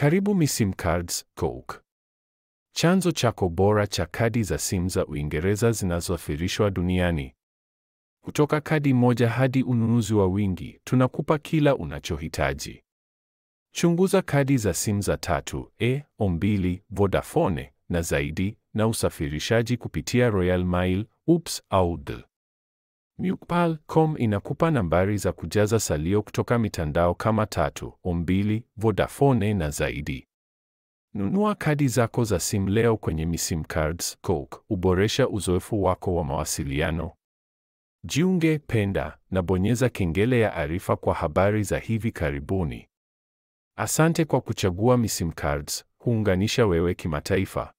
Karibu miSIM Cards Coke, chanzo chako bora cha kadi za simu za Uingereza zinazosafirishwa duniani. Kutoka kadi moja hadi ununuzi wa wingi, tunakupa kila unachohitaji. Chunguza kadi za simu za tatu e, O2, Vodafone na zaidi, na usafirishaji kupitia Royal Mail, UPS au DL. Mukpal.com inakupa nambari za kujaza salio kutoka mitandao kama Tatu, O2, Vodafone na zaidi. Nunua kadi zako za simu leo kwenye miSIM Cards Coke, uboresha uzoefu wako wa mawasiliano. Jiunge, penda na bonyeza kengele ya arifa kwa habari za hivi karibuni. Asante kwa kuchagua miSIM Cards, huunganisha wewe kimataifa.